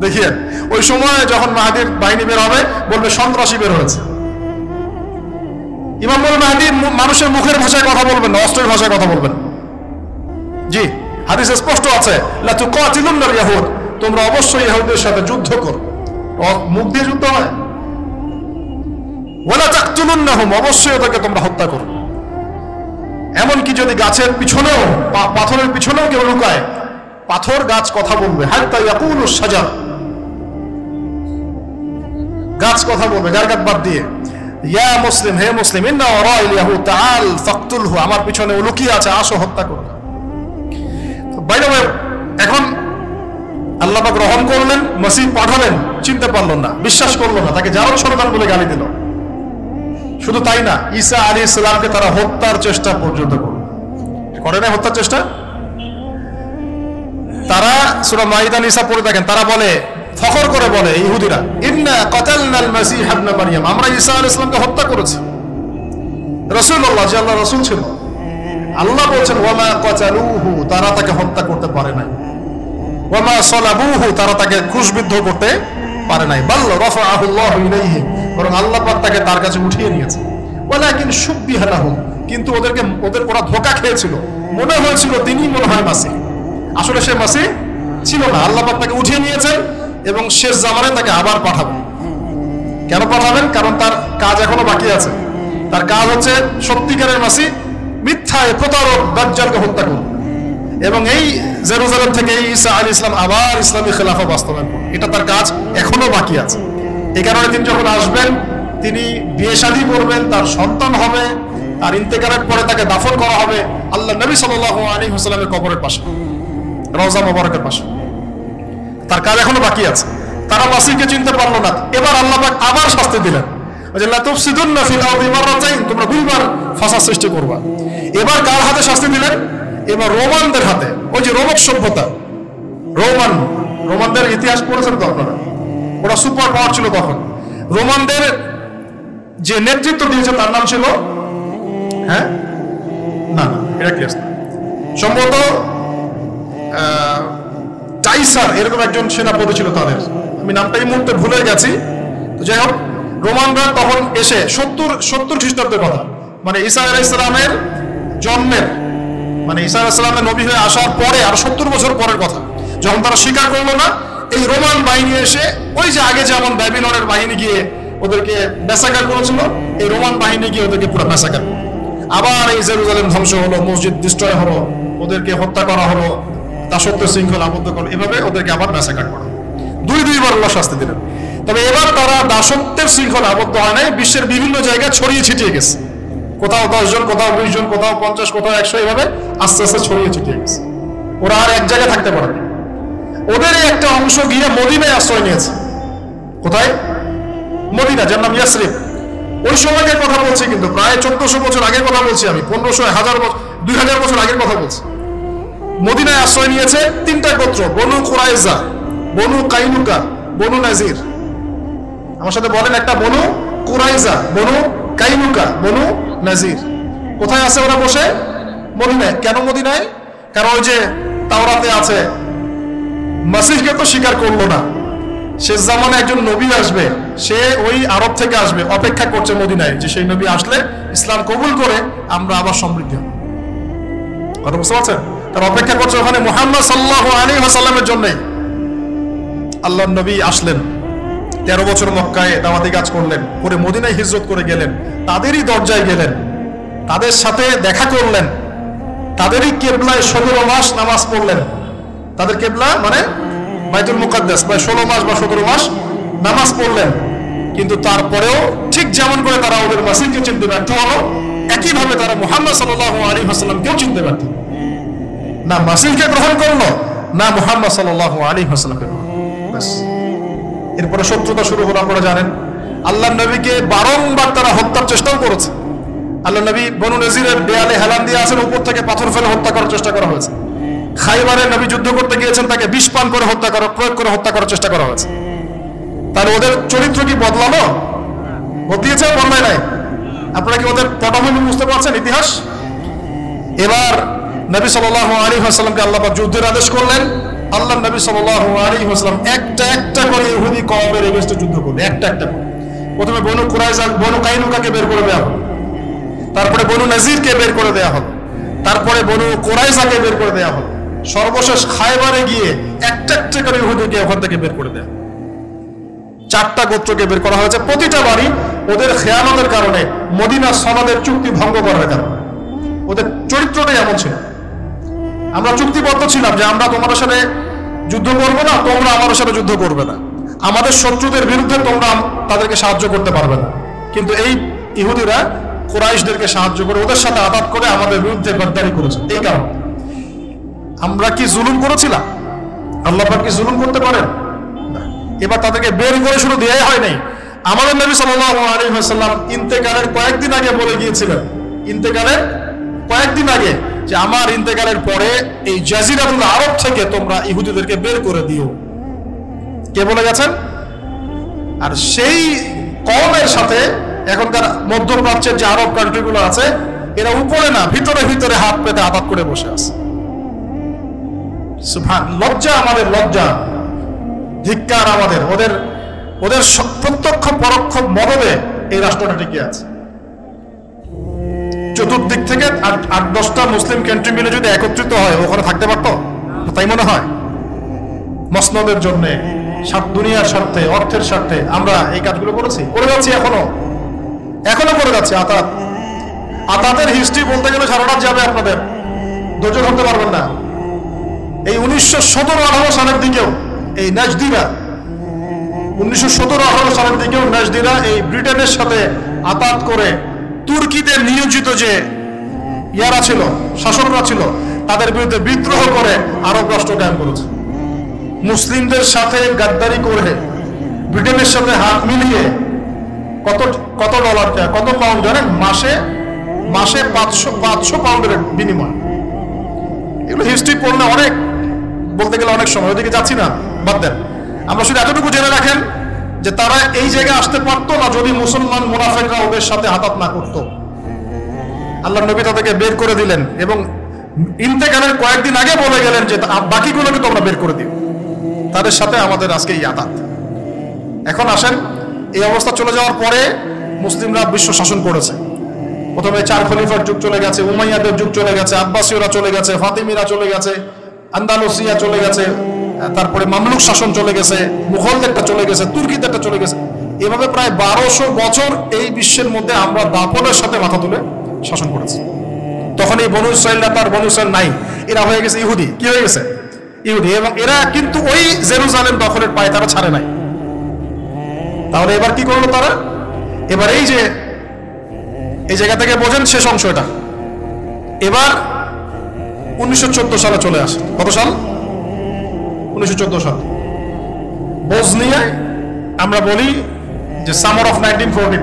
দেখিয়ে, ওই সময় যখন মাহাদির বাহিনী বের হবে, বলবে, সন্ত্রাসী বের হয়েছে। ইমামুল মাহাদি মানুষের মুখের ভাষায় কথা বলবেন না, অস্ত্রের ভাষায় কথা বলবেন। জি, হাদিসে স্পষ্ট আছে তোমরা অবশ্যই ইহুদের সাথে যুদ্ধ করো। মুখ দিয়ে যুদ্ধ হয়? ওয়ালা তাকতুলুন্নাহুম, অবশ্যই ওদেরকে তোমরা হত্যা করো। এমনকি যদি গাছের পিছনেও পাথরের পিছনেও কেউ লুকায়, পাথর গাছ কথা বলবে। হাত্তা ইয়াকুলু সাজার গাছ কথা বলবে গার গাছ বাদ দিয়ে। ইয়া মুসলিম, হে মুসলিম, ইন্না তাআল ফাকতুলহু, আমার পিছনে ও আছে, আসো হত্যা করো। বাইরে এখন আল্লাহ পাক রহম করলেন মসিহ পাঠালেন, চিনতে পারল না, বিশ্বাস করল না, তাকে জারদ সন্তান বলে গালি দিল। শুধু তাই না, ঈসা আলী ইসলামকে তারা হত্যার চেষ্টা পর্যন্ত করল। করে না হত্যার চেষ্টা? তারা সুরা মাইদান ইসা পড়ে দেখেন, তারা বলে ফখর করে বলে ইহুদিরা, ইন্না কতালনাল মাসিহ ইবনে মারইয়াম আমরা ঈসা আলাইহিস সালামকে হত্যা করেছি। রাসূলুল্লাহ, যে আল্লাহ রাসূল ছিল, আল্লাহ বলছেন, ওয়ামা কতালুহু তারা তাকে হত্যা করতে পারে নাই। ওয়ামা সালাবুহু তারা তাকে ক্রুশবিদ্ধ করতে পারে নাই। বাল রাফাআহু আল্লাহু ইলাইহি বরং আল্লাহ পাক তাকে তার কাছে উঠিয়ে নিয়েছে। ওয়ালাকিন শুববিহা লাহুম কিন্তু ওদেরকে, ওদের ওরা ধোঁকা খেয়েছিল। মনে হয়েছিল তিনি মনে হয় মাসিহ। আসলে সে মাসিহ ছিল না। আল্লাহ পাক তাকে উঠিয়ে নিয়েছেন। এবং শেষ জামানে তাকে আবার পাঠাবেন কেন পাঠাবেন? কারণ তার কাজ এখনও বাকি আছে। তার কাজ হচ্ছে সত্যিকারের মাসি মিথ্যায় প্রতারক, দাজ্জালকে হত্যা করুন। এবং এই জেরুজালেম থেকে ঈসা আলী ইসলাম আবার ইসলামী খেলাফা বাস্তবায়ন এটা তার কাজ এখনও বাকি আছে। এই কারণে তিনি যখন আসবেন, তিনি বিয়ে শাদী করবেন তার সন্তান হবে, তার ইন্তেকালের পরে তাকে দাফন করা হবে আল্লাহ নবী সাল আলী হাসলামের কবরের পাশে, রওজা মোবারকের পাশে। তার কাজ এখনও বাকি আছে। তারা মাসিকে চিনতে পারল না। এবার আল্লাহ আবার শাস্তি দিলেন। তোমরা সৃষ্টি করবা। এবার কার হাতে শাস্তি দিলেন? এবার রোমানদের হাতে। ওই যে রোমক সভ্যতা। রোমান। রোমানদের ইতিহাস পড়েছেন ওরা সুপার পাওয়ার ছিল রোমানদের যে নেতৃত্ব তার নাম ছিল হ্যাঁ? না সম্ভবত আহ, টাইসার এরকম একজন সেনাপতি ছিল তাদের। আমি নামটা এই মুহূর্তে ভুলে গেছি। তো যাই হোক রোমানরা তখন এসে সত্তর সত্তর খ্রিস্টাব্দের কথা মানে ঈসা আলাহ ইসলামের জন্মের মানে ঈসা আলাহ ইসলামের নবী হয়ে আসার পরে আর সত্তর বছর পরের কথা যখন তারা স্বীকার করল না এই রোমান বাহিনী এসে ওই যে আগে যেমন ব্যাবিলনের বাহিনী গিয়ে ওদেরকে মেসাকার করেছিল এই রোমান বাহিনী গিয়ে ওদেরকে পুরো মেসাকার আবার এই জেরুজালেম ধ্বংস হলো মসজিদ ডিস্ট্রয় হলো ওদেরকে হত্যা করা হলো দাসত্ব শৃঙ্খলা আবদ্ধ করল এভাবে ওদেরকে আবার মেসাকার করা। দুই দুইবার আল্লাহ শাস্তি দিলেন। তবে এবার তারা দাসত্বের শৃঙ্খলা আবদ্ধ হয় নাই, বিশ্বের বিভিন্ন জায়গায় ছড়িয়ে ছিটিয়ে গেছে। কোথাও দশ জন, কোথাও বিশ জন, কোথাও পঞ্চাশ, কোথাও একশো, এভাবে আস্তে আস্তে ছড়িয়ে ছিটিয়ে গেছে। ওরা আর এক জায়গায় থাকতে পারে না। ওদেরই একটা অংশ গিয়ে মদিনায় আশ্রয় নিয়েছে। কোথায়? মদিনা, যার নাম ইয়াসরিফ। ওই সময়কার কথা বলছি কিন্তু, প্রায় চোদ্দশো বছর আগের কথা বলছি আমি, পনেরোশো, হাজার বছর দুই হাজার বছর আগের কথা বলছি। মদিনায় আশ্রয় নিয়েছে তিনটা গোত্র, বনু কুরাইজা বনু কাইনুকা, বনু নাজির। আমার সাথে বলেন একটা, বনু কুরাইজা বনু কাইনুকা, বনু নাজির। কোথায় আছে ওরা বসে? মদিনায়। কেন মদিনায়? কারণ ওই যে তাওরাতে আছে। মাসিহকে তো স্বীকার করল না। শেষ জামানে একজন নবী আসবে। সে ওই আরব থেকে আসবে, অপেক্ষা করছে মদিনায় যে সেই নবী আসলে ইসলাম কবুল করে আমরা আবার সমৃদ্ধ হব। কথা বুঝতে পারছেন? তার অপেক্ষা করছে ওখানে মোহাম্মদ সাল্লাহ আলী হাসাল্লামের জন্যই। আল্লাহ নবী আসলেন, তেরো বছর মক্কায় দাওয়াতি কাজ করলেন, করে মদিনায় হিজরত করে গেলেন, তাদেরই দরজায় গেলেন, তাদের সাথে দেখা করলেন, তাদেরই কেবলায় সতেরো মাস নামাজ পড়লেন। তাদের কেবলা মানে বাইতুল মুকাদ্দাস বা ষোলো মাস বা সতেরো মাস নামাজ পড়লেন। কিন্তু তারপরেও ঠিক যেমন করে তারা ওদের মাসিদকে চিনতে ব্যর্থ হলো, একইভাবে তারা মুহাম্মদ সাল্লাহ আলী হাসাল্লামকেও চিনতে ব্যর্থ। না মাসিদকে গ্রহণ করল, না মুহাম্মদ সাল্লাহ আলী। ব্যাস। এরপরে শত্রুতা শুরু হলো, আপনারা জানেন। আল্লাহ নবীকে বারংবার তারা হত্যার চেষ্টাও করেছে। আল্লাহ নবী বনু নজিরের দেয়ালে হেলান দিয়ে আসেন উপর থেকে পাথর ফেলে হত্যা করার চেষ্টা করা হয়েছে। খাইবারে নবী যুদ্ধ করতে গিয়েছেন, তাকে বিষ পান করে হত্যা করা, প্রয়োগ করে হত্যা করার চেষ্টা করা হয়েছে। তাহলে ওদের চরিত্র কি বদলালো? বদলিয়েছে বদলায় নাই? আপনারা কি ওদের পটভূমি বুঝতে পারছেন ইতিহাস? এবার নবী সাল্লাহ আলী হাসলামকে আল্লাহ যুদ্ধের আদেশ করলেন। আল্লাহ নবী সাল্লাহ আলী হাসলাম একটা একটা করে ইহুদি কমের এগেস্টে যুদ্ধ করবে একটা একটা করে। প্রথমে বনু কুরাইজা বনু কাইনুকাকে বের করে দেওয়া হলো। তারপরে বনু নাজিরকে বের করে দেওয়া হলো। তারপরে বনু কোরাইজাকে বের করে দেওয়া হলো। সর্বশেষ খায়বারে গিয়ে একটা একটা করে ইহুদিকে ওখান থেকে বের করে দেওয়া চারটা গোত্রকে বের করা হয়েছে। প্রতিটা বাড়ি ওদের খেয়ানতের কারণে মদিনা সনদের চুক্তি ভঙ্গ করার কারণে। ওদের চরিত্রটাই এমন ছিল। আমরা চুক্তিবদ্ধ ছিলাম যে আমরা তোমাদের সাথে যুদ্ধ করব না, তোমরা আমাদের সাথে যুদ্ধ করবে না। আমাদের শত্রুদের বিরুদ্ধে তোমরা তাদেরকে সাহায্য করতে পারবে না। কিন্তু এই ইহুদিরা কুরাইশদেরকে সাহায্য করে ওদের সাথে আঘাত করে আমাদের বিরুদ্ধে গদ্দারি করেছে। এই কারণ। আমরা কি জুলুম করেছিলাম? আল্লাহ কি জুলুম করতে পারেন? এবার তাদেরকে বের করে শুরু দেওয়াই হয় নাই। আমাদের নবী ওয়াসাল্লাম ইন্তেকালের কয়েকদিন আগে বলে গিয়েছিলেন, ইন্তেকালের কয়েকদিন আগে যে আমার ইন্তেকালের পরে এই জাজিরাতুল আরব থেকে তোমরা ইহুদিদেরকে বের করে দিও। কে বলে গেছেন? আর সেই কমের সাথে এখনকার মধ্যপ্রাচ্যের যে আরব কান্ট্রিগুলো আছে, এরা উপরে না, ভিতরে ভিতরে হাত পেতে আঘাত করে বসে আছে। লজ্জা আমাদের, লজ্জা। ধিক্কার আমাদের। ওদের ওদের প্রত্যক্ষ পরোক্ষ মদদে এই রাষ্ট্রটা টিকে আছে। চতুর্দিক থেকে আট দশটা মুসলিম কান্ট্রি মিলে যদি একত্রিত হয়, ওখানে থাকতে পারতো? তাই মনে হয়? মসনদের জন্য দুনিয়ার স্বার্থে, অর্থের স্বার্থে আমরা এই কাজগুলো করেছি। করে যাচ্ছি এখনও। এখনও করে যাচ্ছি, আতাত। আতাতের হিস্ট্রি বলতে গেলে সারা রাত যাবে আপনাদের। ধৈর্য ধরতে পারবেন না। এই উনিশশো সতেরো আঠারো সালের দিকেও এই নাজদিরা, উনিশশো সতেরো আঠারো সালের দিকেও নাজদিরা এই ব্রিটেনের সাথে আতাত করে তুর্কিদের নিয়োজিত যে ইয়ারা ছিল শাসকরা ছিল, তাদের বিরুদ্ধে বিদ্রোহ করে আরব রাষ্ট্র কায়েম করেছে। মুসলিমদের সাথে গাদ্দারি করে, ব্রিটেনের সাথে হাত মিলিয়ে কত কত ডলার কত পাউন্ড জানেন? মাসে মাসে পাঁচশো পাঁচশো পাউন্ডের বিনিময়। এগুলো হিস্ট্রি পড়লে অনেক, বলতে গেলে অনেক সময় ওদিকে যাচ্ছি না, বাদ দেন। আমরা শুধু এতটুকু জেনে রাখেন যে তারা এই জায়গায় আসতে পারতো না যদি মুসলমান মুনাফেকরা ওদের সাথে হাতাত না করত। আল্লাহ নবী তাদেরকে বের করে দিলেন এবং ইন্তেকালের কয়েকদিন আগে বলে গেলেন যে বাকিগুলোকে তোমরা বের করে দিও তাদের সাথে আমাদের আজকে এই আতাত এখন আসেন, এই অবস্থা চলে যাওয়ার পরে মুসলিমরা বিশ্ব শাসন করেছে। প্রথমে চার খলিফার যুগ চলে গেছে, উমাইয়াদের যুগ চলে গেছে, আব্বাসীয়রা চলে গেছে, ফাতিমিরা চলে গেছে, আন্দালুসিয়া চলে গেছে তারপরে মামলুক শাসন চলে গেছে, মুঘলদেরটা চলে গেছে, তুর্কিদেরটা চলে গেছে। এভাবে প্রায় বারোশো বছর এই বিশ্বের মধ্যে আমরা দাপনের সাথে মাথা তুলে শাসন করেছি। তখন এই বনু ইসরায়েলরা তার বনু ইসরায়েল নাই। এরা হয়ে গেছে ইহুদি। কি হয়ে গেছে? ইহুদি। এবং এরা কিন্তু ওই জেরুজালেম দখলের পায়ে তারা ছাড়ে নাই। তাহলে এবার কি করল তারা? এবার এই যে, এই জায়গা থেকে বোঝেন শেষ অংশ এটা। এবার উনিশশো চোদ্দ সালে চলে আসে। কত সাল? উনিশশো সাল। বোজনিয়ায় আমরা বলি যে সামার অফ নাইনটিন ফোরটিন।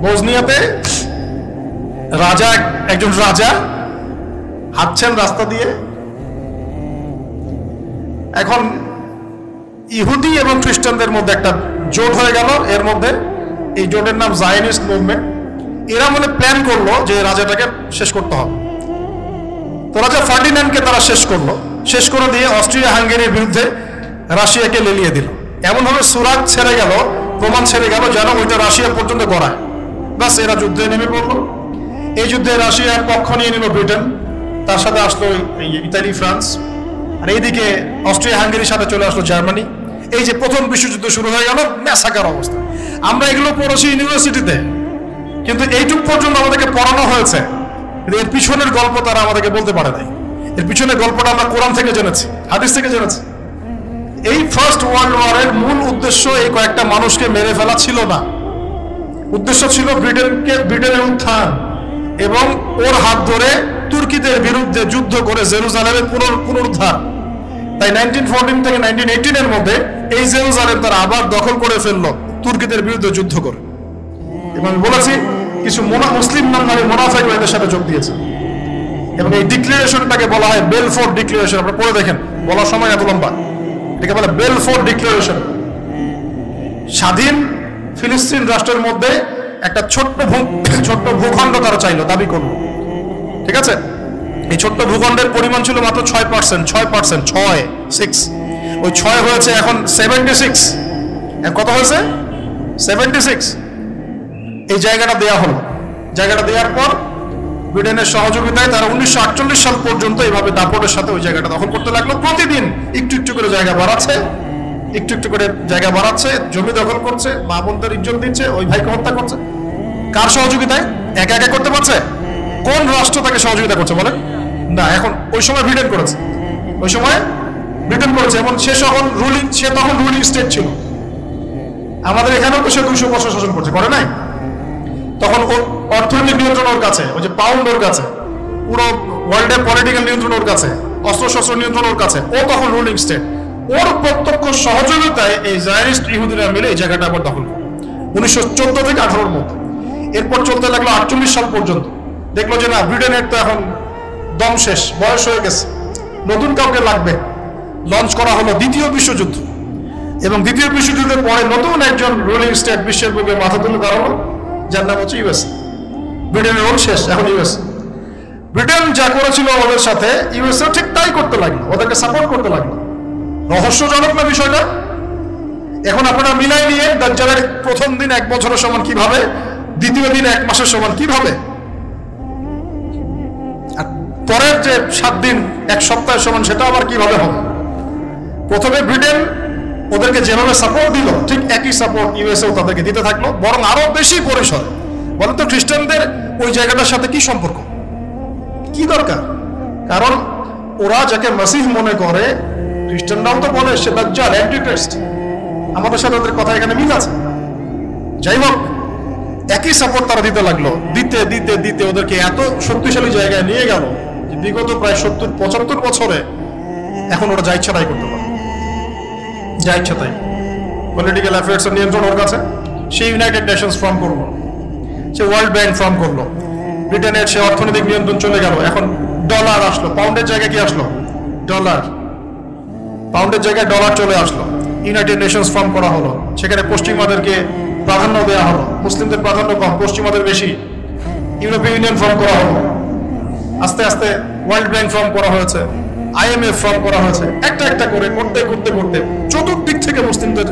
বোজনিয়াতে রাজা এক- একজন রাজা হাঁটছেন রাস্তা দিয়ে। এখন ইহুদি এবং খ্রিস্টানদের মধ্যে একটা জোট হয়ে গেল। এর মধ্যে এই জোটের নাম জায়নিস্ট মুভমেন্ট। এরা মনে প্ল্যান করল যে রাজাটাকে শেষ করতে হবে। রাজা ফার্ডিন্যান্ডকে তারা শেষ করল। শেষ করে দিয়ে অস্ট্রিয়া হাঙ্গেরির বিরুদ্ধে রাশিয়াকে লেলিয়ে দিল। এমনভাবে সুরাগ ছেড়ে গেল, প্রমাণ ছেড়ে গেল যেন ওইটা রাশিয়া পর্যন্ত গড়ায়। ব্যাস, এরা যুদ্ধে নেমে পড়ল। এই যুদ্ধে রাশিয়ার পক্ষ নিয়ে নিল ব্রিটেন, তার সাথে আসলো ইতালি, ফ্রান্স। আর এইদিকে অস্ট্রিয়া হাঙ্গেরির সাথে চলে আসলো জার্মানি। এই যে প্রথম বিশ্বযুদ্ধ শুরু হয়ে গেল, ম্যাসাকার অবস্থা। আমরা এগুলো পড়েছি ইউনিভার্সিটিতে, কিন্তু এইটুক পর্যন্ত আমাদেরকে পড়ানো হয়েছে। এর পিছনের গল্প তারা আমাদেরকে বলতে পারে নাই। এর পিছনের গল্পটা আমরা কোরআন থেকে জেনেছি, হাদিস থেকে জেনেছি। এই ফার্স্ট ওয়ার্ল্ড ওয়ারের মূল উদ্দেশ্য এই কয়েকটা মানুষকে মেরে ফেলা ছিল না। উদ্দেশ্য ছিল ব্রিটেনকে, ব্রিটেনের উত্থান এবং ওর হাত ধরে তুর্কিদের বিরুদ্ধে যুদ্ধ করে জেরুজালেমের পুনর- পুনরুদ্ধার। তাই নাইনটিন ফোরটিন থেকে নাইনটিন এইটিনের মধ্যে এই জেরুজালেম তারা আবার দখল করে ফেলল, তুর্কিদের বিরুদ্ধে যুদ্ধ করে। এবং আমি বলেছি কিছু মোনা মুসলিম নামধারী মোনাফেক এদের সাথে যোগ দিয়েছে। এবং এই ডিক্লারেশনটাকে বলা হয় বেলফোর্ড ডিক্লারেশন আপনারা পড়ে দেখেন, বলার সময় এত লম্বা। এটাকে বলে বেলফোর্ড ডিক্লারেশন স্বাধীন ফিলিস্তিন রাষ্ট্রের মধ্যে একটা ছোট্ট ভূ- ছোট্ট ভূখণ্ড তারা চাইলো, দাবি করল। ঠিক আছে? এই ছোট্ট ভূখণ্ডের পরিমাণ ছিল মাত্র ছয় পার্সেন্ট ছয় পার্সেন্ট ছয় সিক্স ওই ছয় হয়েছে এখন সেভেন্টি সিক্স কত হয়েছে? সেভেন্টি সিক্স এই জায়গাটা দেয়া হলো। জায়গাটা দেওয়ার পর ব্রিটেনের সহযোগিতায় তারা উনিশশো আটচল্লিশ সাল পর্যন্ত এইভাবে দাপটের সাথে ওই জায়গাটা দখল করতে লাগল। প্রতিদিন একটু একটু করে জায়গা বাড়াচ্ছে, একটু একটু করে জায়গা বাড়াচ্ছে, জমি দখল করছে, মা বোনদের ইজ্জত দিচ্ছে, ওই ভাইকে হত্যা করছে। কার সহযোগিতায়? একা একা করতে পারছে? কোন রাষ্ট্র তাকে সহযোগিতা করছে বলেন? না, এখন ওই সময় ব্রিটেন করেছে। ওই সময় ব্রিটেন করেছে, এবং সে তখন রুলিং সে তখন রুলিং স্টেট ছিল। আমাদের এখানেও তো সে দুইশো বছর শাসন করছে, করে নাই? তখন ওর অর্থনৈতিক নিয়ন্ত্রণ ওর কাছে, ওই যে পাউন্ড ওর কাছে, পুরো ওয়ার্ল্ডের পলিটিক্যাল নিয়ন্ত্রণ ওর কাছে, অস্ত্রশস্ত্র নিয়ন্ত্রণ ওর কাছে, ও তখন রুলিং স্টেট ওর প্রত্যক্ষ সহযোগিতায় এই জায়নিস্ট ইহুদিরা মিলে এই জায়গাটা আবার দখল করে। উনিশশো চোদ্দ থেকে আঠারোর মধ্যে। এরপর চলতে লাগল আটচল্লিশ সাল পর্যন্ত। দেখল যে না ব্রিটেনের তো এখন দম শেষ, বয়স হয়ে গেছে। নতুন কাউকে লাগবে। লঞ্চ করা হলো দ্বিতীয় বিশ্বযুদ্ধ। এবং দ্বিতীয় বিশ্বযুদ্ধের পরে নতুন একজন রুলিং স্টেট বিশ্বের বুকে মাথা তুলে দাঁড়াল। যার নাম হচ্ছে ইউএস। ব্রিটেনের রোল শেষ, এখন ইউএস। ব্রিটেন যা করেছিল ওদের সাথে ইউএসএ ঠিক তাই করতে লাগল, ওদেরকে সাপোর্ট করতে লাগল। রহস্যজনক না বিষয়টা? এখন আপনারা মিলাই নিয়ে দাজ্জালের প্রথম দিন এক বছরের সমান কীভাবে, দ্বিতীয় দিন এক মাসের সমান কীভাবে? আর পরের যে সাত দিন, এক সপ্তাহের সমান, সেটা আবার কীভাবে হবে? প্রথমে ব্রিটেন ওদেরকে যেভাবে সাপোর্ট দিল, ঠিক একই সাপোর্ট ইউএসএও তাদেরকে দিতে থাকল, বরং আরও বেশি পরিসর। বলেন তো, খ্রিস্টানদের ওই জায়গাটার সাথে কি সম্পর্ক? কি দরকার? কারণ ওরা যাকে মাসিহ মনে করে, খ্রিস্টানরাও তো বলে সে দাজ্জাল অ্যান্টিক্রাইস্ট আমাদের সাথে ওদের কথা এখানে মিল আছে। যাই হোক, একই সাপোর্ট তারা দিতে লাগল। দিতে দিতে দিতে ওদেরকে এত শক্তিশালী জায়গায় নিয়ে গেল যে বিগত প্রায় সত্তর, পঁচাত্তর বছরে এখন ওরা যা ইচ্ছা তাই করতে পারে যা ইচ্ছা তাই। পলিটিক্যাল অ্যাফেয়ার্স এর নিয়ন্ত্রণ ওর কাছে। সে ইউনাইটেড নেশনস ফর্ম করল। সে ওয়ার্ল্ড ব্যাংক ফর্ম করল। ব্রিটেনের সে অর্থনৈতিক নিয়ন্ত্রণ চলে গেল। এখন ডলার আসলো। পাউন্ডের জায়গায় কি আসলো? ডলার পাউন্ডের জায়গায় ডলার চলে আসলো। ইউনাইটেড নেশনস ফর্ম করা হলো। সেখানে পশ্চিমাদেরকে প্রাধান্য দেওয়া হলো। মুসলিমদের প্রাধান্য কম, পশ্চিমাদের বেশি। ইউরোপীয় ইউনিয়ন ফর্ম করা হলো। আস্তে আস্তে ওয়ার্ল্ড ব্যাংক ফর্ম করা হয়েছে। আইএমএফ ফর্ম করা হয়েছে। একটা একটা করে, করতে করতে করতে। চতুর্দিক থেকে মুসলিমদের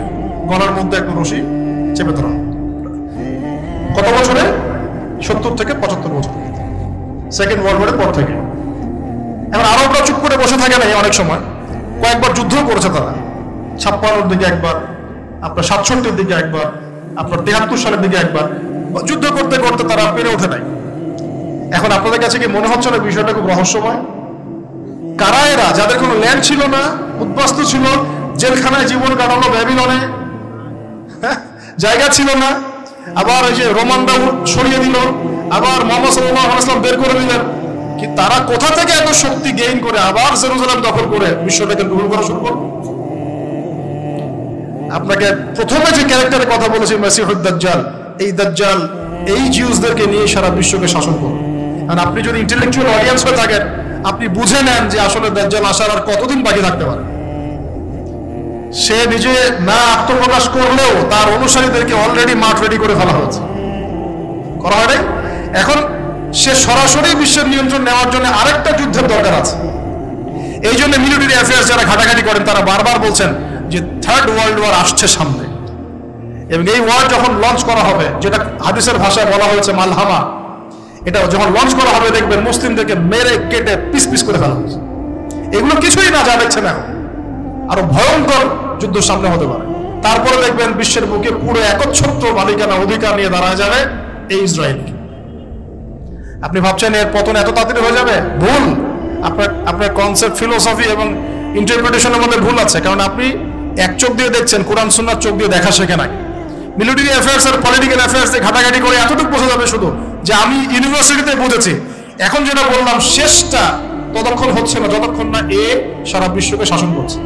গলার মধ্যে একটা রশি চেপে ধরা। কত বছরে? সত্তর থেকে পঁচাত্তর বছর। সেকেন্ড ওয়ার্ল্ড ওয়ারের পর থেকে। এখন আরবরা চুপ করে বসে থাকে নাই অনেক সময়। কয়েকবার যুদ্ধও করেছে তারা। ছাপ্পান্নর দিকে একবার, আপনার সাতষট্টির দিকে একবার, আপনার তেহাত্তর সালের দিকে একবার। যুদ্ধ করতে করতে তারা পেরে ওঠে নাই। এখন আপনাদের কাছে কি মনে হচ্ছে না বিষয়টা খুব রহস্যময়? কারা এরা যাদের কোনো ল্যান্ড ছিল না উদ্বাস্তু ছিল জেলখানায় জীবন কাটানো ব্যাবিলনে হ্যাঁ, জায়গা ছিল না আবার ওই যে রোমানরা সরিয়ে দিল আবার মোহাম্মদ সাল্লাহ বের করে দিলেন। কি তারা কোথা থেকে এত শক্তি গেইন করে? আবার জেরুজালেম দখল করে বিশ্বটাকে দখল করা শুরু করল আপনাকে প্রথমে যে ক্যারেক্টারের কথা বলেছি মেসিহুদ দাজ্জাল এই দাজ্জাল এই জিউসদেরকে নিয়ে সারা বিশ্বকে শাসন করবে। আর আপনি যদি ইন্টেলেকচুয়াল অডিয়েন্স হয়ে থাকেন আপনি বুঝে নেন যে আসলে দাজ্জাল আসার আর কতদিন বাকি থাকতে পারে। সে নিজে না আত্মপ্রকাশ করলেও তার অনুসারীদেরকে অলরেডি মাঠ রেডি করে ফেলা হয়েছে। করা হয় এখন সে সরাসরি বিশ্বের নিয়ন্ত্রণ নেওয়ার জন্য আরেকটা যুদ্ধের দরকার আছে। এই জন্য মিলিটারি অ্যাফেয়ার্স যারা ঘাটাঘাটি করেন, তারা বারবার বলছেন যে থার্ড ওয়ার্ল্ড ওয়ার আসছে সামনে। এবং এই ওয়ার যখন লঞ্চ করা হবে, যেটা হাদিসের ভাষায় বলা হয়েছে মালহামা এটা যখন লঞ্চ করা হবে, দেখবেন মুসলিমদেরকে মেরে কেটে পিস পিস করে ফেলা হয়েছে। এগুলো কিছুই না, যা দেখছে না আরও ভয়ঙ্কর যুদ্ধ সামনে হতে পারে। তারপরে দেখবেন বিশ্বের বুকে পুরো একচ্ছত্র মালিকানা অধিকার নিয়ে দাঁড়ায় যাবে এই ইসরায়েল। আপনি ভাবছেন এর পতন এত তাড়াতাড়ি হয়ে যাবে? ভুল। আপনার আপনার কনসেপ্ট ফিলোসফি এবং ইন্টারপ্রিটেশনের মধ্যে ভুল আছে। কারণ আপনি এক চোখ দিয়ে দেখছেন, কোরআন, সুন্নার চোখ দিয়ে দেখা শেখে নাই মিলিটারি অ্যাফেয়ার্স আর পলিটিক্যাল অ্যাফেয়ার্স ঘাটাঘাটি করে এতটুকু বোঝা যাবে শুধু। যে আমি ইউনিভার্সিটিতে বুঝেছি এখন যেটা বললাম, শেষটা ততক্ষণ হচ্ছে না, যতক্ষণ না এ সারা বিশ্বকে শাসন করছে।